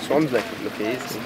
Swans make it look easy.